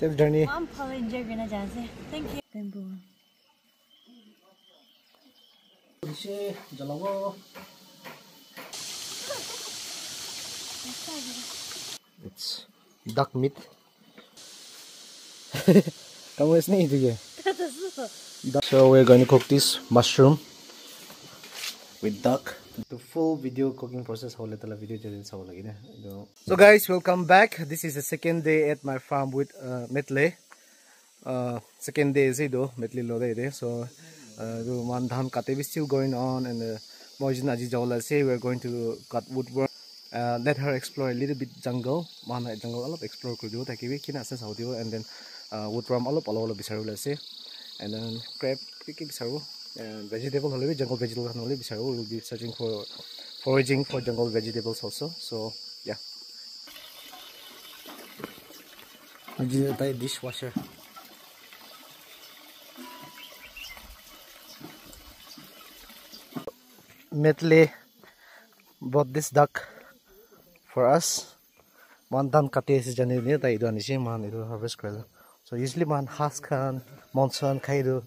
Safe journey. Mom, Paul enjoy gonna dance. Thank you. Bamboo. It's duck meat. Kamu is ni itu So we're going to cook this mushroom with duck. The full video cooking process how little video jadi sa lagi na. So guys, welcome back. This is the second day at my farm with uh, Metle. Uh, second day is do Metle lo day So uh, the man dhan kate is still going on and uh, Mojin aji jawla say we're going to cut woodwork. Uh, let her explore a little bit jungle. Man jungle alop explore kudu takiwi kina sa saudio and then uh, woodworm alop alo alo bisaru la say and then crab kiki bisaru vegetable only jungle vegetables only because we will be searching for foraging for jungle vegetables also so yeah i need buy a dishwasher Metley bought this duck for us. One done cut is generally that I don't see man, it will harvest. So usually man has can monsoon kaido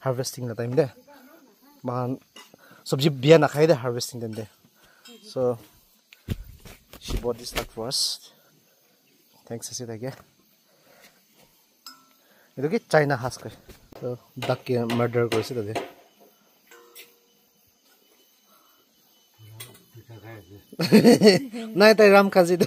harvesting na time de. Man sabji bia na kaido harvesting den de. So she bought this stuff for us. Thanks to see that yeah. Ito kaya China husk. So duck yung murder ko siya tayo. Na ito ram kasi to.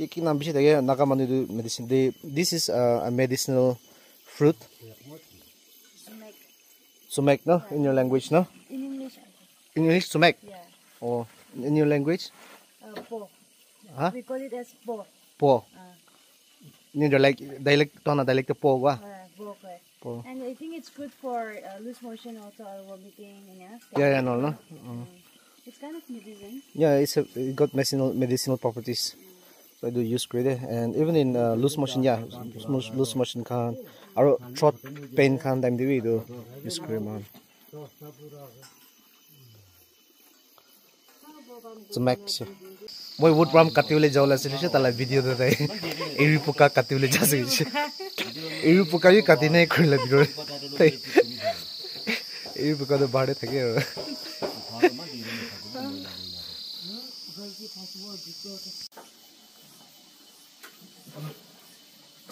kiki nambi siya tayo nakamano do medicine. They, this is uh, a medicinal fruit. Sumek. Sumek, no? In your language, no? In English. In English, sumek? Yeah. Oh, in your language? Uh, po. Huh? We call it as po. Po. Uh. In your like, dialect, tona, dialect po, wa? Uh, po, ko. Po. And I think it's good for uh, loose motion also or vomiting, you know? Yeah, yeah, no, no? Uh. It's kind of medicine. Yeah, it's a, it got medicinal, medicinal properties. Mm. So I do use great and even in uh, loose motion, yeah, loose, motion can or throat pain can time we do use great man. So max. Boy wood ram katiule jawla sile tala video de dai. Eri puka katiule jase se. Eri puka yi kati nai khurla video. Eri puka to bade thake.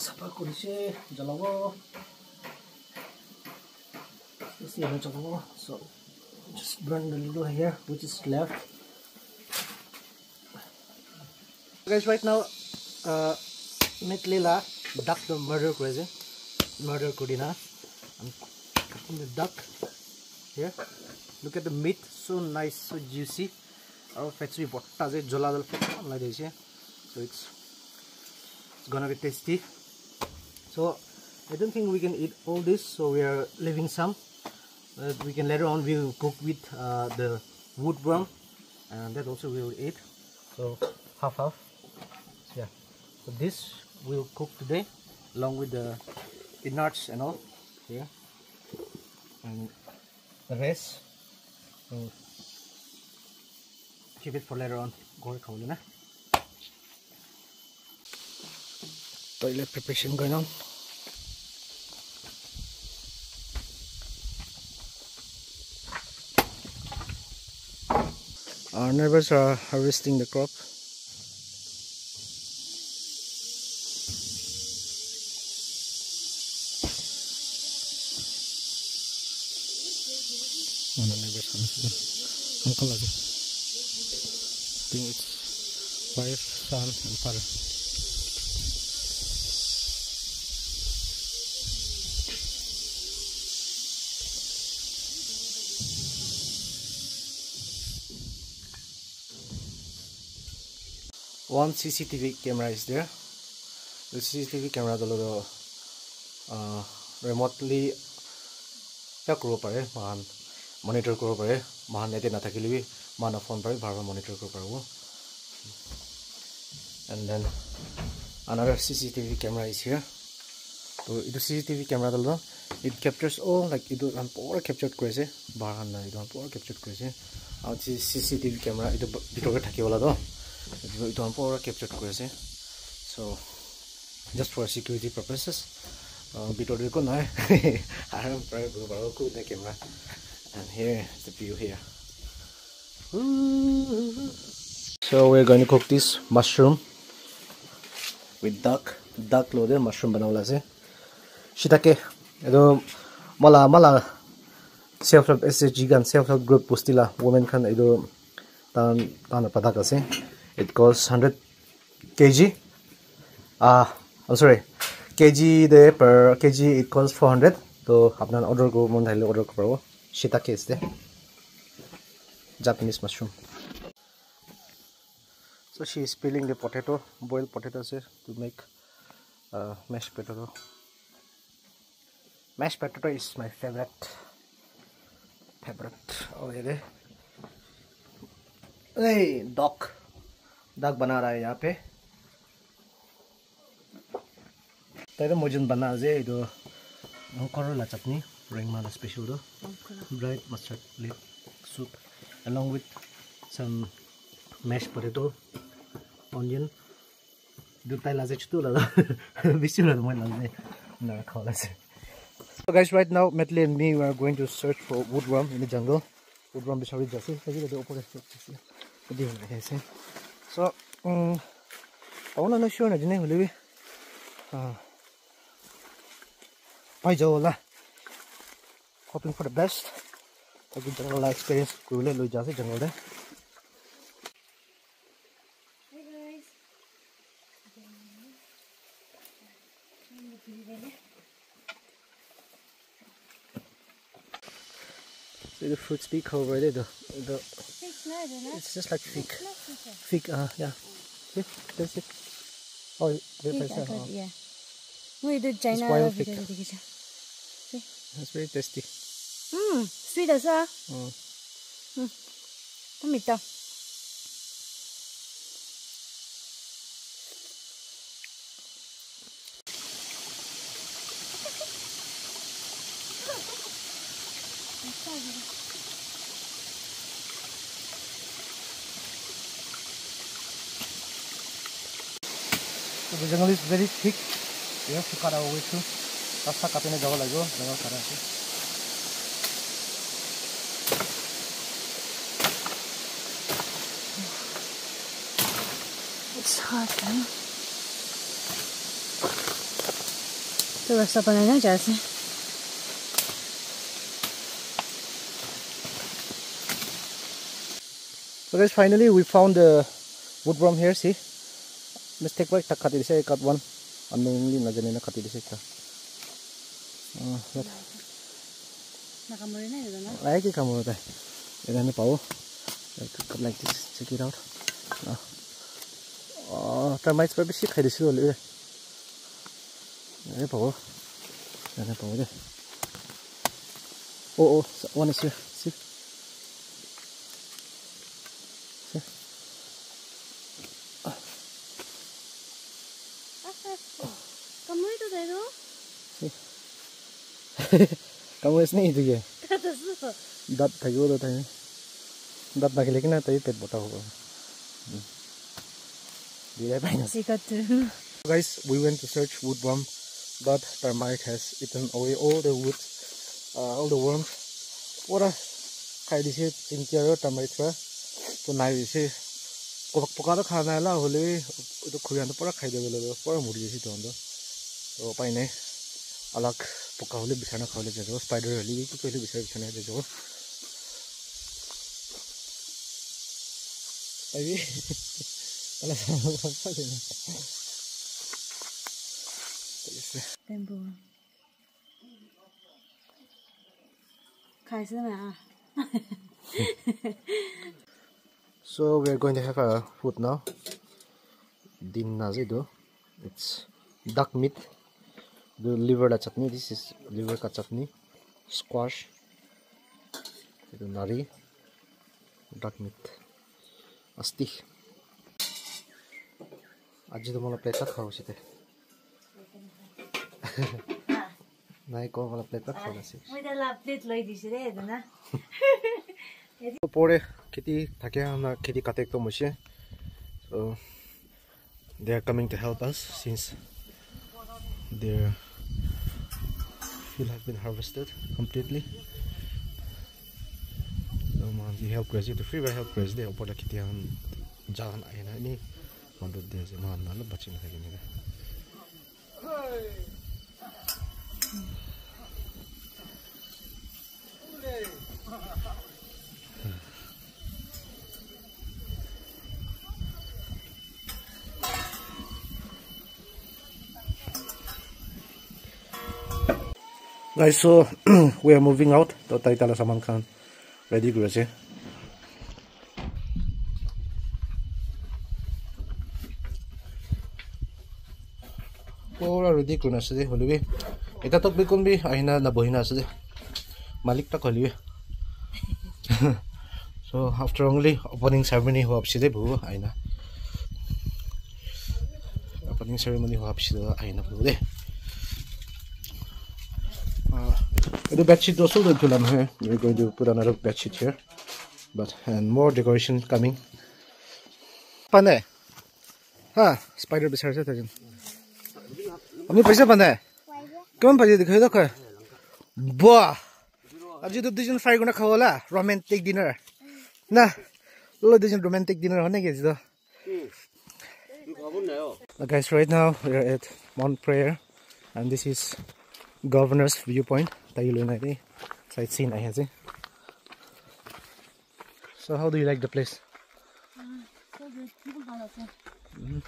সাফা কৰিছে জ্বলাব বেছি হৈ যাব so just burn the little here which is left guys right now uh metlila duck the murder crazy murder kudina i'm cutting the duck here look at the meat so nice so juicy আৰু factory বৰ্তা যে জ্বলা জ্বলা fact ওলাই দিছে it's gonna be tasty so I don't think we can eat all this so we are leaving some. Uh, we can later on we will cook with uh, the wood worm and that also we will eat. So half half. Yeah. So this we'll cook today along with the innards and all. Here and the rest we'll keep it for later on. Na toilet preparation going on Our neighbors are harvesting the crop. One neighbors uncle. I think it's wife, son and father. one CCTV camera is there. The CCTV camera is uh, remotely yeah, monitor kuropare mahan ete na thakili bi mana phone pare bar bar monitor kuroparbo and then another cctv camera is here to idu cctv camera dalo it captures all like idu an pore captured kore bar han na idu an pore captured kore se cctv camera idu bitore thaki wala do একদম পৰা capture কৰি আছে চ' just for security পাৰ্পাছেছ ভিতৰত একো নাই আৰাম প্ৰায় ঘূৰিব পাৰোঁ একো নাই কেমেৰা এণ্ড হেয়াৰ পিঅ' হেয়া চ' ৱে Gani কুকটিচ mushroom with duck duck লগতে মাছৰুম বনাবলৈ আছে চিতাকে এইটো মালা মালা self help S S G গান চেল্ফ হেল্প গ্ৰুপ পুষ্টিলা ৱমেনখন এইটো তাৰ তাৰ পাদাক আছে it costs 100 kg ah i'm sorry kg de per kg it costs 400 তো আপনার অর্ডার করব মন থাকলে অর্ডার করবো সেটা কেস দে Japanese mushroom So she is peeling the potato, boiled potatoes here to make uh, mashed potato. Mashed potato is my favorite. Favorite. Oh ये दे. Hey, duck. दाग बना रहा है यहाँ पे तेरे मोजन बना जे इधो करोला चटनी रिंग माला स्पेशल दो bright mustard lip soup along with some mash पड़े तो ऑनियन tai लाजे chu लाजे बिस्तर लाजे मैं लाजे ना खा लाजे so guys right now Metley and me we are going to search for woodworm in the jungle woodworm is already just so the opposite this is So, um, I want to na jine huli bi. Ah, pai jo. Hoping for the best. Jungle la experience kule lui jase jungle de. Hey guys. So the fruits be covered the the Six na ito na. it's just like fig. Fig, uh, yeah. Fig, that's it. Oh, fig, I got, yeah. We do China. It's wild fig. It's very tasty. Mm, sweet as well. Mm. Mm. Let me tell. Thank you. the jungle is very thick. You have to cut our way through. Rasta kapine jawa lagibo, jungle kara ase. It's hot, huh? तो रास्ता बनाना जैसे So guys, finally we found the woodworm here. See, mistake wek tak khati dise cut one anung li na jane na khati dise ta na đó. na jana lai ki đây. Đây jana ne pao cup like this check it out ah ta mai space shi khai rồi đấy. le bảo. Đây jana bảo đây. oh oh one is here কামোৰ আছে নে এইটো কি দাঁত থাকিব দাঁত থাকে দাঁত থাকিলে কিনা তাই পেট বটা হ'ব Guys, we went to search woodworm, but termite has eaten away all the wood, uh, all the worms. What a kind of interior termite, So now you see, kapag pukado kahanay la, huli ito kuya nito para kaya dito dito para muri si tondo. So pa ina. ಅಲಾಕ್ ಪಕ್ಕ ಹುಲಿ ಬಿಸಾಣ college ಅದು spider ಹುಲಿ ಪಕ್ಕ ಹುಲಿ ಬಿಸಾ ಬಿಸಾಣ ಅದು ಅವಿ ಅಲ್ಲ tempo so we're going to have a food now. Dinner, it's duck meat. the liver la chutney this is liver ka chutney squash. itu nari duck meat. asti aji to mala plate khau sita nai ko mala plate khau sita moi da la plate loi disi re da na pore kiti thake na kiti katek to mushe so they are coming to help us since they're field has been harvested completely. So man, the help crazy, the free help crazy. They open the kitty and man Guys, so we are moving out. To tayo tala sa mangkan. Ready, Gracie? Pura ready ko na sa di, huli Ita to bikon bi, ay na nabuhin na sa di. Malik tak huli So after only opening ceremony huwap si di buwa, ay na. Opening ceremony huwap si di, ay na buwa di. the bed sheet also the tulam here we're going to put another bed sheet here but and more decoration coming pane ha spider beside it again how much is it pane come pane dikha do ka ba aaj to dujon fry gona khawala romantic dinner na lo dujon romantic dinner hone ke jido guys right now we're at mount prayer and this is governor's viewpoint tayo na ito sightseeing ay kasi so how do you like the place Mhm.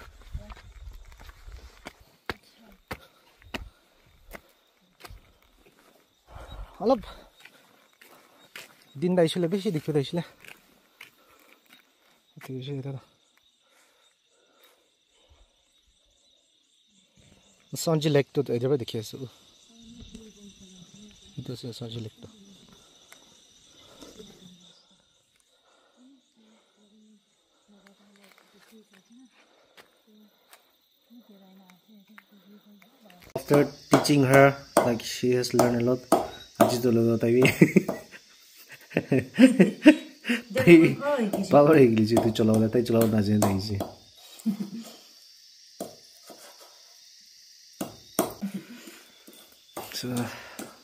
অলপ দিন দাইছিলে বেছি দেখি দাইছিলে সঞ্জি লেকটো এতিয়াৰ পৰা দেখি আছো तो is ऐसा a लिखता After teaching her, like she has learned a lot. I just don't know what I mean. Power English to chalo na tayo chalo na siya na isi. So.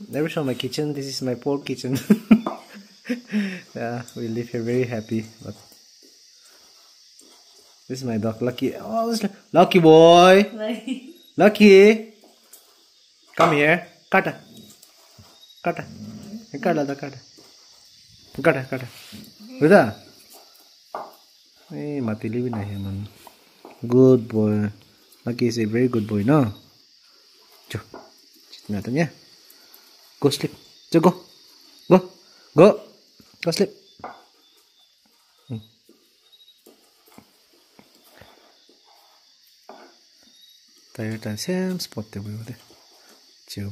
Never show my kitchen. This is my poor kitchen. yeah, we live here very happy. But this is my dog, Lucky. Oh, this Lucky boy. Lucky. Come here. Kata. Kata. Kata da kata. Kata kata. Udah. Eh, mati liwin na yan man. Good boy. Lucky is a very good boy, no? Chuh. Sit natin niya. Go sleep. Just go. Go. Go. Go sleep. Tại vì tại xem spot tiêu biểu đấy. Chiều.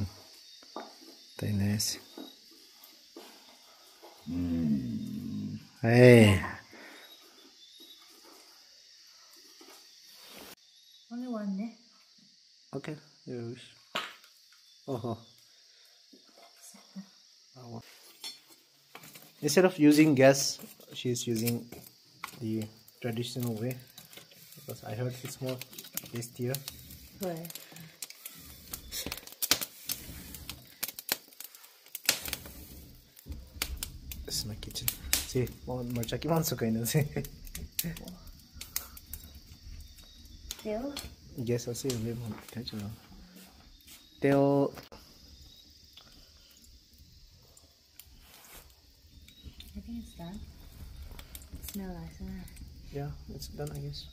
Tại nè. Hey. Only one, eh? Okay, there is. Oh. Oh. Instead of using gas, she's using the traditional way because I heard it's more tastier. Why? This is my kitchen. See, one more chucky one so kind of see. Yes, I see a little more. Tell I think it's done. It like that. yeah, it's done, I guess.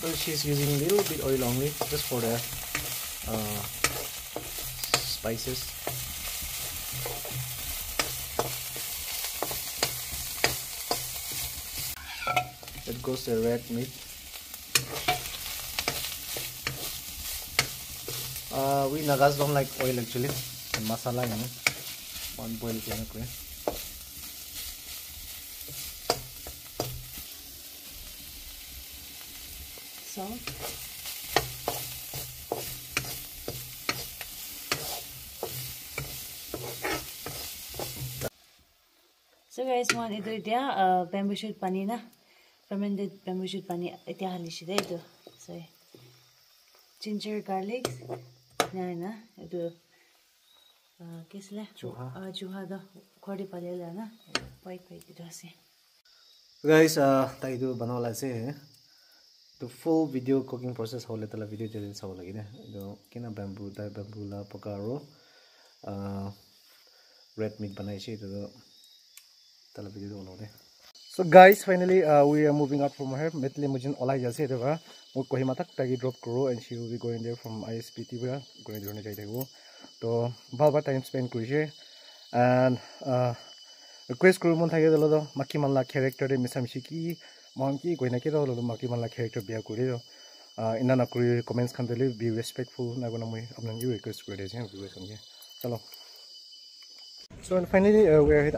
So she's using a little bit oil only, just for the uh, spices. It goes the red meat. Uh, we Nagas don't like oil actually. And masala, you know. One boil of way. Salt. So guys, one ito ito uh, bamboo shoot pani na. Fermented bamboo shoot pani ito halishida ito. So ginger garlic 냐이나 에도 아 게슬레 주하 아 주하다 거리 발레라나 빠이 빠이 되다세 guys ताकि जो बनावला से त्यो full video cooking process हाउले त्यसलाई video चाहिँ छ होला किन यो किन ब्याम्बु त पकारो? पकाएर रेड मिट बनाएपछि त्यो त्यसलाई भिडियो बनाउने। So guys, finally uh, we are moving out from here. Metli mujin olai jase ito ka. Mo kohima tak tagi drop kuro and she will be going there from ISPT ba. Going there ne jai thego. To bhal ba time spend kurise. And uh, request kuru mon থাকে দলো মাকি মাল্লা character a মিশামিশি কি মন কি কই না কি দলো মাকি মাল্লা character বিয়া করে দো ইনা না করি কমেন্টস খান দিলে বি রেসপেক্টফুল না গোনা মই আপনার কি রিকোয়েস্ট করে দিয়েছি ভিউয়ার্স সঙ্গে চলো so finally we are hit